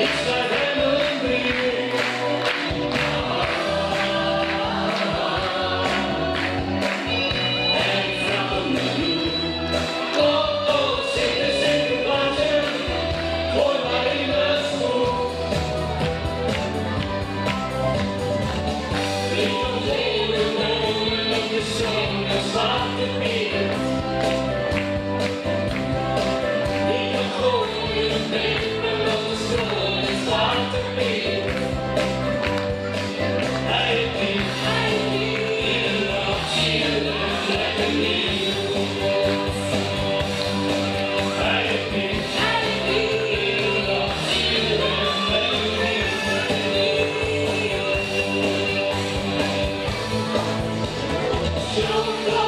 It's like show.